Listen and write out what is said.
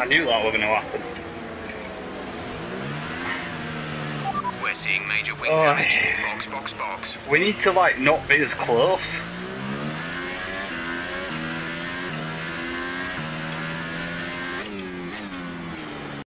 I knew that was going to happen. We're seeing major wing Oh, damage. Box, box, box. We need to like not be as close.